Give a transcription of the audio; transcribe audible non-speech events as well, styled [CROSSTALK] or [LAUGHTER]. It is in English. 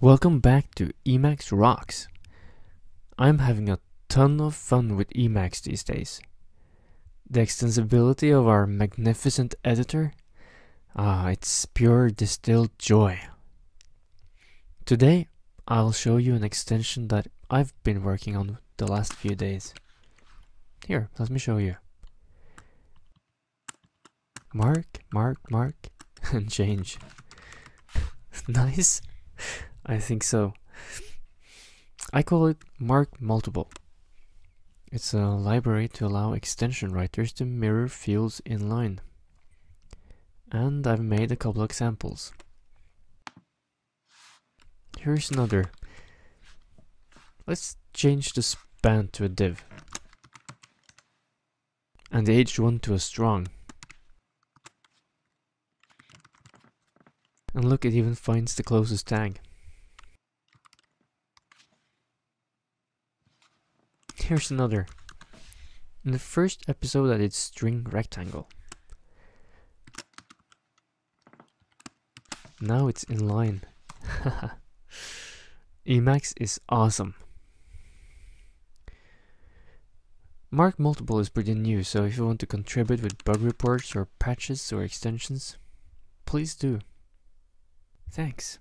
Welcome back to Emacs Rocks. I'm having a ton of fun with Emacs these days. The extensibility of our magnificent editor, ah, it's pure distilled joy. Today, I'll show you an extension that I've been working on the last few days. Here, let me show you. Mark, mark, mark, [LAUGHS] and change. [LAUGHS] nice? I think so. I call it Mark Multiple. It's a library to allow extension writers to mirror fields inline. And I've made a couple examples. Here's another. Let's change the span to a div. And the h1 to a strong. And look, it even finds the closest tag. Here's another. In the first episode I did string rectangle. Now it's in line. [LAUGHS] Emacs is awesome. Mark Multiple is pretty new, so if you want to contribute with bug reports or patches or extensions, please do. Thanks.